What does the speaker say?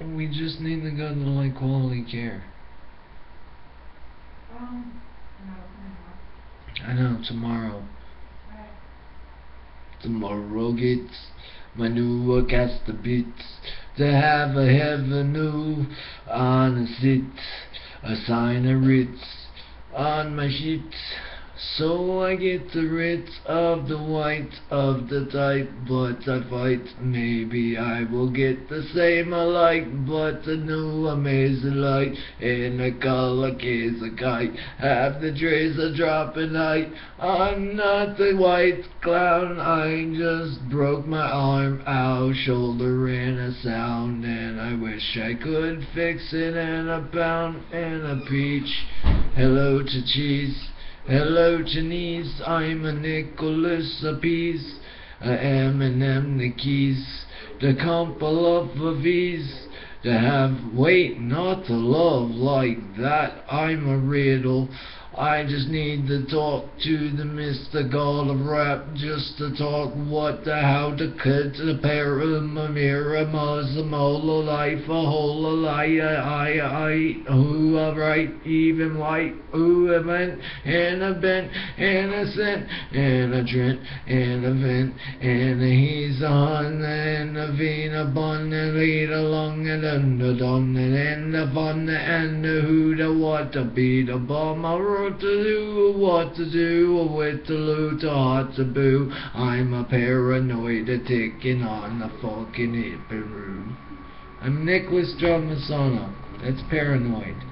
We just need to go to like quality care. Um, no, I know, tomorrow. Alright. Tomorrow gets my new orchestra beats to have a heaven new on a seat, a sign of writs on my sheet. So I get the rid of the white of the type, but I fight. Maybe I will get the same I like, but the new amazing light in a color case a kite. half the trays a dropping night. I'm not the white clown. I just broke my arm out, shoulder in a sound, and I wish I could fix it in a pound and a peach. Hello to cheese. Hello, Janice, I'm a Nicholas Appice, a Eminem the keys, the couple of V's, to have wait, not to love like that, I'm a riddle. I just need to talk to the Mr. God of Rap, just to talk what the how to cut the pair of my mirror, Mazzamola life, a whole a lie, I, I, I who I right, even white, who a bent, and a scent, and a trent, and a vent, and he's on, and a vina bun, and lead along, and under done, and the fun, and who, the what, to be the bomb, I wrote to do, what to do, with the loot, hot to boo, I'm a paranoid, a ticking on the fucking hippie room. I'm Nicholas John Messana. That's paranoid.